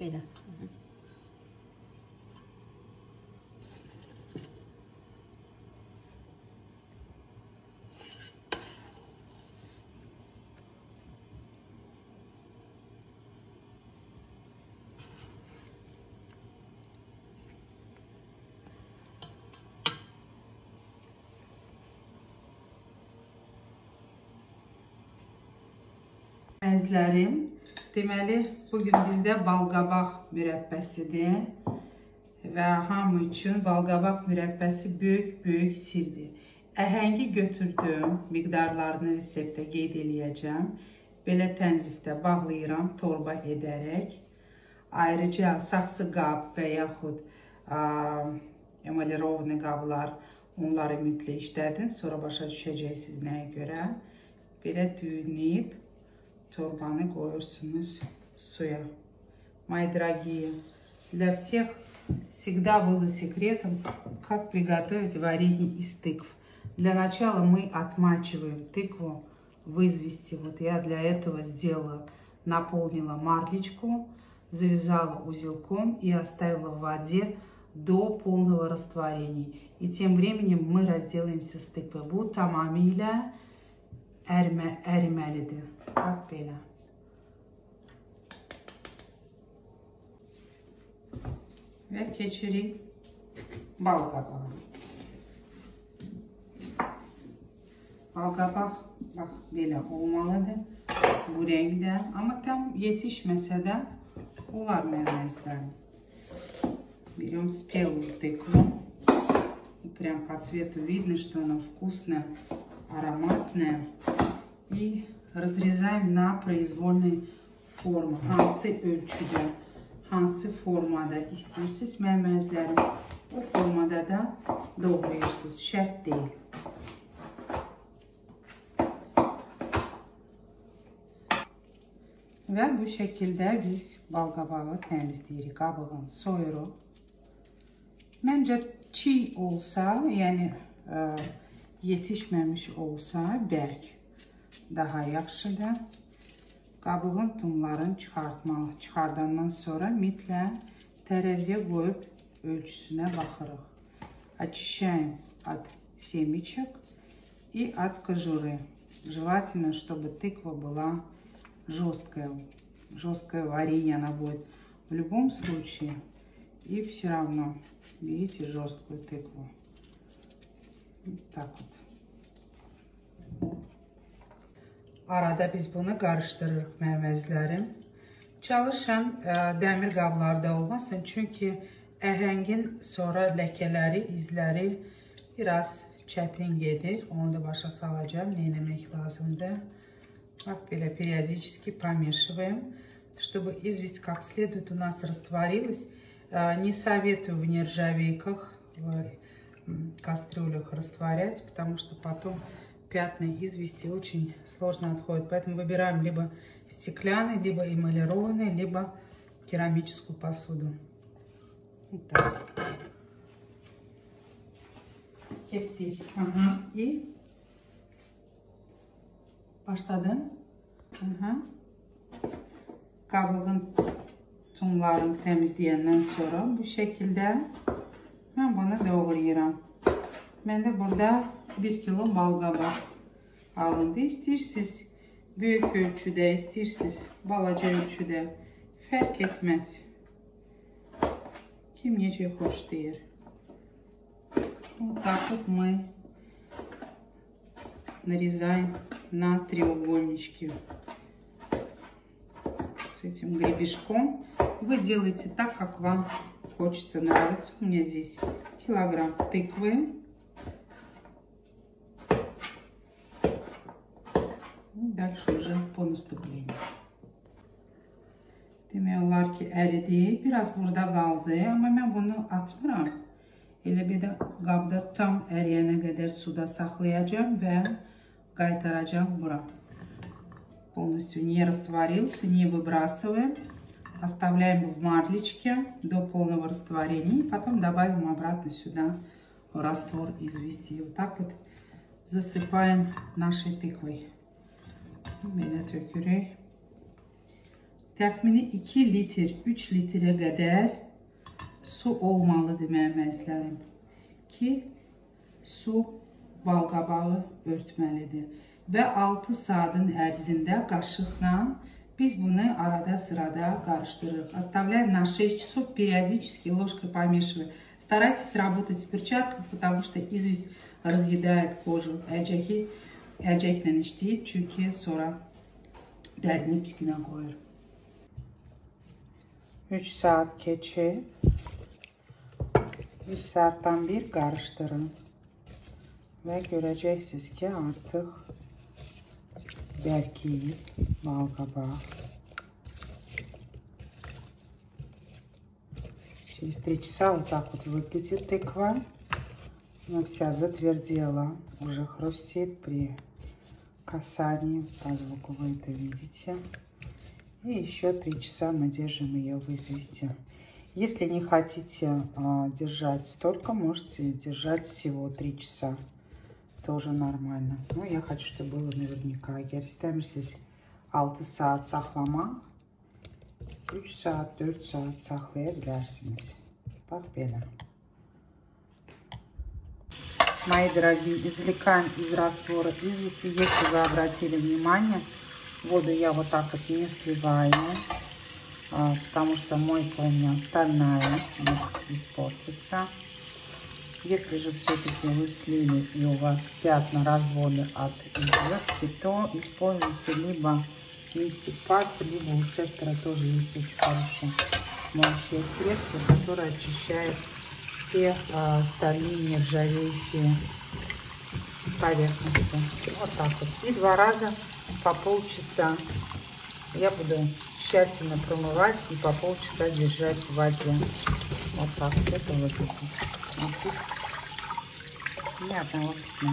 Böyle. Hı deməli, bugün bizdə balqabaq mürəbbəsidir və hamı üçün balqabaq mürəbbəsi böyük-böyük sirdir. Əhəngi götürdüm, miqdarlarını reseptə qeyd eləyəcəm. Belə tənzifdə bağlayıram torba edərək. Ayrıca saxsı qab və yaxud emalirovni qablar, onları mütləq işlədin. Sonra başa düşəcəksiniz nəyə görə. Belə düyünləyib торбаны коерсунuz суя. Мои дорогие, для всех всегда было секретом, как приготовить варенье из тыкв. Для начала мы отмачиваем тыкву в извести. Вот я для этого сделала, наполнила марлечку, завязала узелком и оставила в воде до полного растворения. И тем временем мы разделаемся с тыквой. Bu tamamıyla erime, eriməlidir. Bax belə. Və keçirik bal qabağı. Bal qabaq bax belə olmalıdır. Bu rəngdə, amma tam yetişməsə də olar mənim əzlərim. Берем спелую тыкву. И прям по цвету видно, что она вкусная, ароматная. И разрезаем на произвольные формы. Hansı ölçüdə, hansı formada istəyirsiniz məməzlərim, o formada da doğrayırsınız. Şərt deyil. Və bu şəkildə biz balqabağı təmizləyirik. Qabığını soyuruq. Məncə çiğ olsa, yəni ə, yetişməmiş olsa bərk daha yaxşıdır. Qabığın tumlarını çıxartmalı. Çıxardandan sonra mütləq tərəziyə qoyub ölçüsünə baxırıq. Очищаем от семечек и от кожуры. Желательно, чтобы тыква была жесткая. Жесткое варенье она будет в любом случае. И все равно берите жесткую тыкву. Вот так вот. Arada biz bunu qarışdırırıq məvəzlərim. Çalışın ə, dəmir qablarda olmasın. Çünki əhəngin sonra ləkələri, izləri biraz çətin gedir. Onu da başa salacağım. Nə eləmək lazımdır. Вот belə периодически помешиваем, чтобы известь как следует у нас растворилась. Не советую в нержавейках, в кастрюлях растворять, потому что потом пятна извести очень сложно отходят. Поэтому выбираем либо стеклянный, либо эмалированный, либо керамическую посуду. Вот так. Keptik. Aha. И başladın. Aha. Qabığın tumlarını təmizləyəndən sonra bu şəkildə mən bunu doğrayıram. Məndə burada 1 kilo balqabaq alındı. İstəyirsiniz böyük ölçüdə, istəyirsiniz balaca ölçüdə fərq etməz. Kim necə xoş deyir. Вот так вот мы нарезаем на треугольнички с этим гребешком. Вы делаете так, как вам хочется, нравится. У меня здесь килограмм тыквы. Дальше уже по наступлению. Demək olar ki, əridi. Biraz burada qaldı, amma mən bunu atmıram. Elə bir də qabda tam əriyənə qədər suda saxlayacağım və qaytaracağım bura. Полностью не растворился, не выбрасываем. Оставляем в марлечке до полного растворения. И потом добавим обратно сюда раствор извести. Вот так вот засыпаем нашей тыквой. Belə tökürük. Təxmini 2 litr, 3 litrə qədər su olmalıdır mənim əzizlərim ki, su balqabağı örtməlidir. Və 6 saatın ərzində qaşıqla biz bunu arada sırada. Оставляем на 6 часов, периодически ложкой помешивая. Старайтесь работать в перчатках, потому что известь разъедает. Əcəki əcəklə işləyib, çünki sonra dərini pis günə qoyur. 3 saat keçib. 1 saatdan bir qarışdırın. Və görəcəksiniz ki, artıq balqabaq. Через три часа вот так вот выглядит тыква. Она вся затвердела, уже хрустит при касании. По звуку вы это видите. И еще три часа мы держим ее в извести. Если не хотите а, держать столько, можете держать всего три часа. Тоже нормально. Но я хочу, чтобы было наверняка. Əgər istəmirsiniz 6 saat saxlamaq, 3 saat, 4 saat saxlaya bilərsiniz. Bax belə. Мои дорогие, извлекаем из раствора извести. Если вы обратили внимание, воду я вот так вот не сливаю, а, потому что мойка у меня стальная, может испортиться. Если же все-таки вы слили и у вас пятна разводы от известки, то используйте либо листик пасты, либо у цептора тоже есть очень хорошее моющее средство, которое очищает все э, стальные нержавеющие поверхности. Вот так вот. И два раза по полчаса я буду тщательно промывать и по полчаса держать в воде. Вот так вот это Смотрите. Ne yapalım gitme.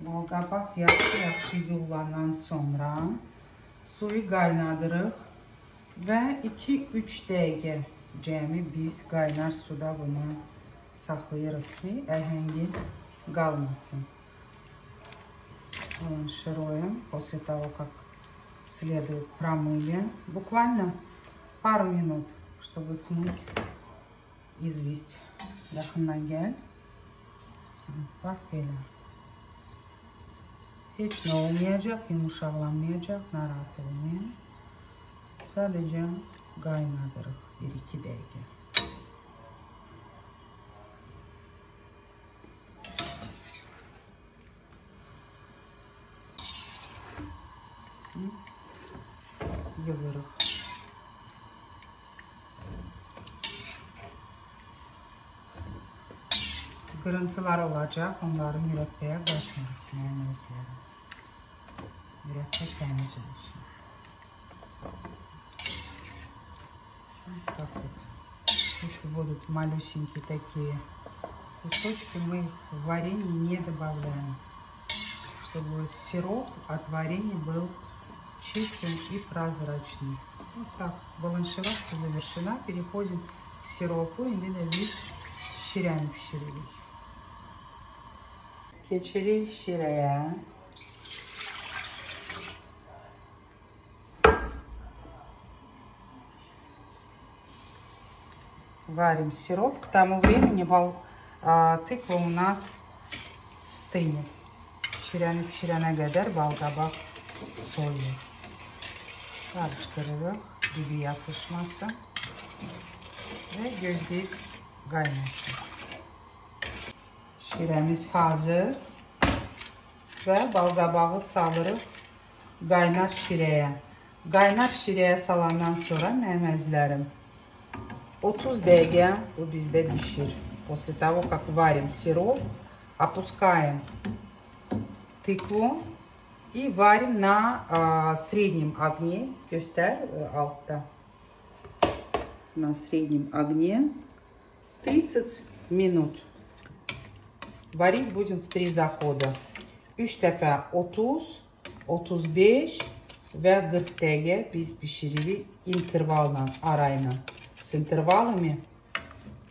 Balqabaq yaxşı-yaxşı yuvlanan sonra suyu qaynadırıq və 2-3 dəqiqə cəmi biz qaynar suda bunu saxlayırıq ki, əhəngi qalmasın. Широем после того, как следует промыли. Буквально пару минут, чтобы смыть 120 yaxından gəl. Bax belə. Heç nə olmayacaq, yumuşaqlanmayacaq, narahat olmayın. Sadəcə qaynadırıq 1-2 dəqiqə. Kırıntılar olacak. Onları mürəbbəyə qaçmırıq. Mayonezləri. Mürəbbə təmiz olsun. Так вот. Если будут малюсенькие такие кусочки, мы в варенье не добавляем. Чтобы сироп от варенья был чистым и прозрачным. Вот так. Баланшировка завершена. Переходим к сиропу. И надо видеть şirəni pişiririk. Keçirik şirəyə. Варим сироп. К тому времени а, тыква у нас стынет. Şirəni pişirənə qədər balqabaq soyuyor. Karıştırırıq. Dibi yapışmasın. Ve gözleyip qaynasın. Şirəmiz hazır. Və balqabağı salırıq qaynar şirəyə. Qaynar şirəyə salandan sonra mənim əzlərim 30 dəqiqə bu bizdə pişir. После того, как варим сироп, опускаем тыкву и варим на а, среднем огне. Göster altta. На среднем огне 30 minut. Varit будем в 3 zahoda. 3 dəfə 30, 35 və 40 dəqiqə biz bişiririk intervalla, arayla. С интервалами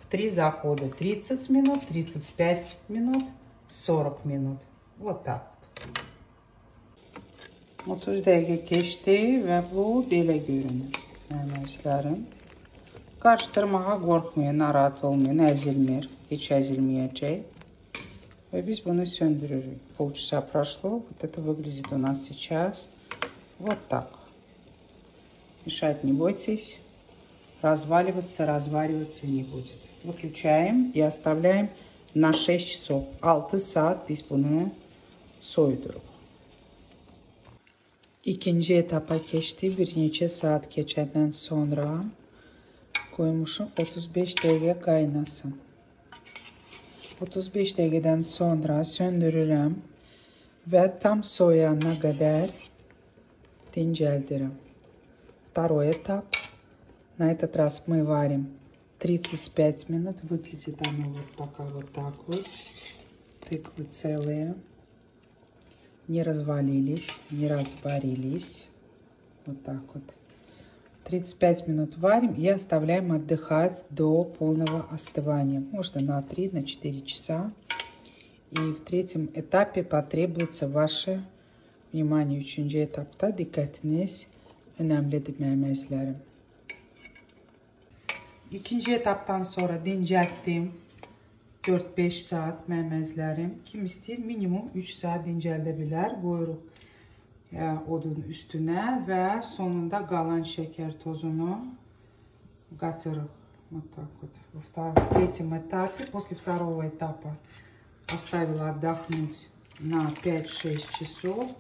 в 3 захода. 30 минут, 35 минут, 40 минут. Вот так. 30 dəqiqə keçdi və bu belə görünür. Məməklərim. Qarışdırmağa qorxmayın, narahat olmayın, əzilmir. Heç əzilməyəcək. Biz bunu söndürürük. Полчаса прошло. Вот это выглядит у нас сейчас вот так. Мешать не бойтесь. Разваливаться, развариваться не будет. Выключаем и оставляем на 6 часов. 6 saat biz bunu soyduruq. İkinci etapa keçdi. Bir neçə saat keçəndən sonra qoymuşum 35 dəqiqə qaynasın. 35 dəqiqədən sonra söndürürəm və tam soyana qədər dincəldirəm. Второй этап. На этот раз мы варим 35 минут. Выглядит оно вот пока вот так вот. Тыквы целые. Не развалились, не разборились. Вот так вот. 35 минут варим и оставляем отдыхать до полного остывания. Можно на 3-4 на часа. И в третьем этапе потребуется ваше внимание. Üçüncü etapta dikkatiniz önemlidir mənim əzizlərim. İkinci etaptan sonra dincəltdim. 4-5 saat məməzlərim. Kim istəyir minimum 3 saat dincəldə bilər. Qoyuruq e, odun üstünə və sonunda qalan şəkər tozunu qatırıq. Вот так вот. Во втором, третьем этапе, после второго этапа оставила отдохнуть на 5-6 часов.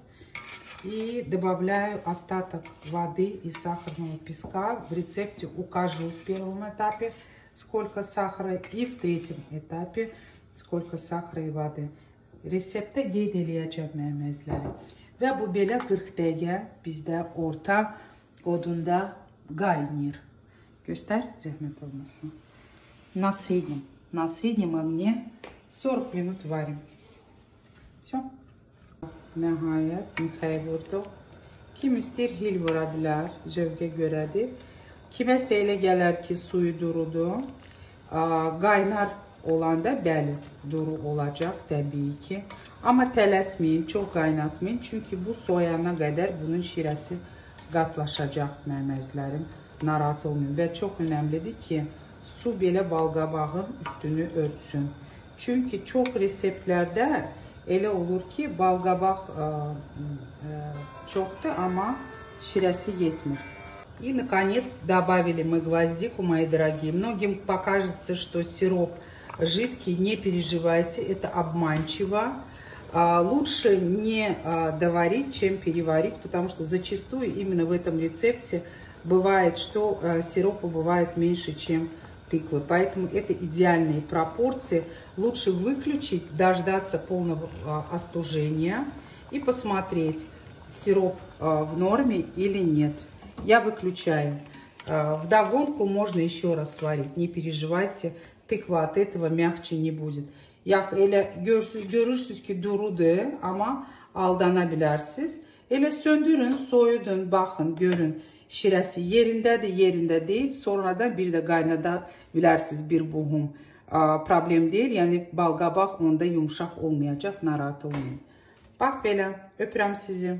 И добавляю остаток воды и сахарного песка. В рецепте укажу в первом этапе, сколько сахара. И в третьем этапе, сколько сахара и воды. Reseptdə qeyd eləyəcəm mənim əzizlərim. Və bu belə 40 dəqiqə bizdə orta odunda qaynayır. Göstər, zəhmət olmasın. На среднем. На среднем огне 40 минут варим. Все. Nəhayət mixəyə vurduq. Kim istəyir hil vura bilər, zövqə görədir. Kiməsə elə gələr ki, suyu durudur. Qaynar olanda bəli, duru olacaq təbii ki. Amma tələsməyin, çox qaynatmayın. Çünki bu soyana qədər bunun şirəsi qatlaşacaq məməzlərim. Narahat olmayın. Və çox önəmlidir ki, su belə balqabağın üstünü örtsün. Çünki çox reseptlərdə elə olur ki, balqabaq ə, ə, çoxdur, amma şirəsi yetmir. И, наконец, добавили мы гвоздику, мои дорогие. Многим покажется, что сироп жидкий. Не переживайте, это обманчиво. Лучше не доварить, чем переварить, потому что зачастую именно в этом рецепте бывает, что сиропа бывает меньше, чем тыквы. Поэтому это идеальные пропорции. Лучше выключить, дождаться полного а, остужения и посмотреть, сироп а, в норме или нет. Я выключаю. А, в догонку можно еще раз сварить. Не переживайте, тыква от этого mягче не будет. Ya elə görürsüz, görürsüz ki durudur, amma aldana bilərsiniz. Elə söndürün, soyudun, baxın, görün. şirəsi yerindədir, yerində deyil. Sonradan bir də qaynada bilərsiniz bir buhum problem deyil. Yəni balqabaq onda yumşaq olmayacaq, narahat olmayın. Bax belə, öpürəm sizi.